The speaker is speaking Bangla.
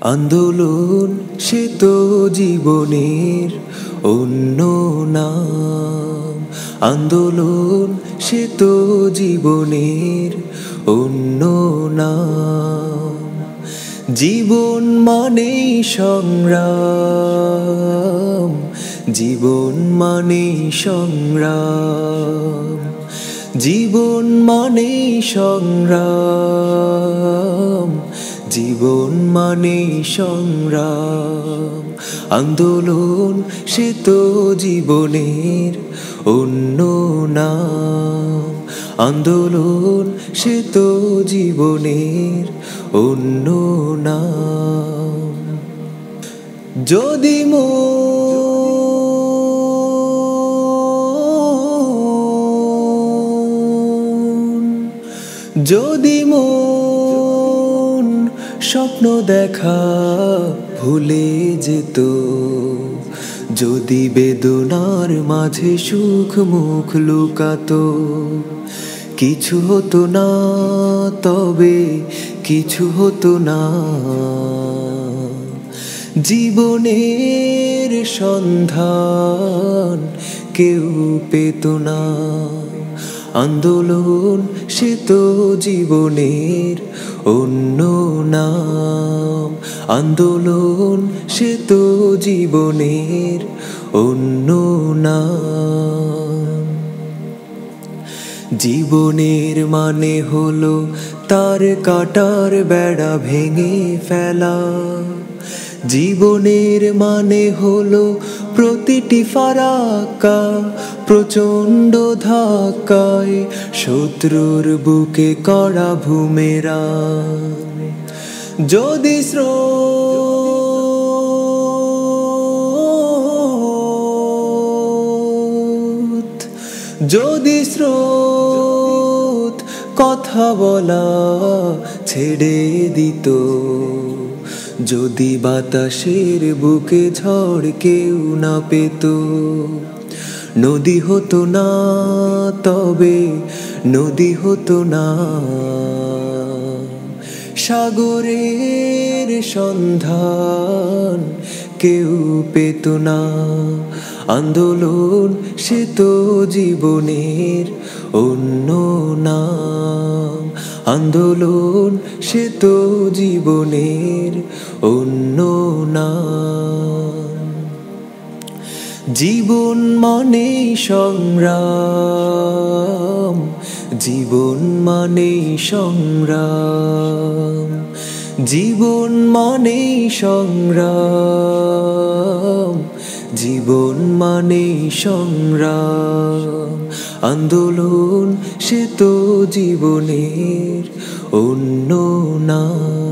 আন্দোলন সে তো জীবনের অন্য নাম। আন্দোলন সে তো জীবনের অন্য নাম। জীবন মানেই সংগ্রাম। জীবন মানেই সংগ্রাম। জীবন মানেই সংগ্রাম। জীবন মানে সংগ্রাম। আন্দোলন সে তো জীবনের অন্য নাম। আন্দোলন সে তো জীবনের অন্য নাম। যদি মো যদি মন স্বপ্ন দেখা ভুলে যেত। যদি বেদনার মাঝে সুখ মুখ লুকাতো, কিছু হতো না, তবে কিছু হতো না। জীবনের সন্ধান কেউ পেত না। আন্দোলন সে তো জীবনের অন্য নাম। আন্দোলন সে তো জীবনের অন্য নাম। জীবনের মানে হলো তার কাটার বেড়া ভেঙে ফেলা। জীবনের মানে হলো প্রতিটি ফারাক্কা প্রচণ্ড ধাক্কায় শত্রুর বুকে করা ভূমেরা। যদি স্রোত যদি স্রোত, কথা বলা ছেড়ে দিত। যদি বাতাসের বুকে ঝড় কেউ না পেত, নদী হতো না তবে নদী হতো না। সাগরের সন্ধান কেউ পেত না, আন্দোলন সে তো জীবনের অন্য নাম আন্দোলন সে তো জীবনের অন্য নাম জীবন মানে সংগ্রাম, জীবন মানে সংগ্রাম, জীবন মানে সংগ্রাম। জীবন মানে সংগ্রাম আন্দোলন সে তো জীবনের অন্য নাম।